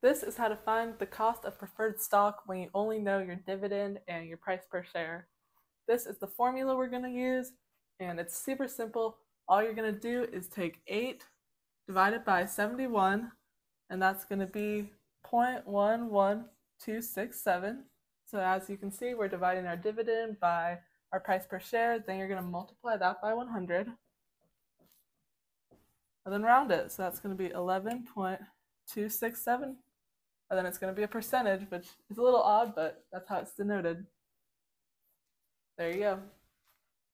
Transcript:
This is how to find the cost of preferred stock when you only know your dividend and your price per share. This is the formula we're going to use, and it's super simple. All you're going to do is take 8 divided by 71, and that's going to be 0.11267. So as you can see, we're dividing our dividend by our price per share. Then you're going to multiply that by 100. And then round it. So that's going to be 11.267. And then it's going to be a percentage, which is a little odd, but that's how it's denoted. There you go.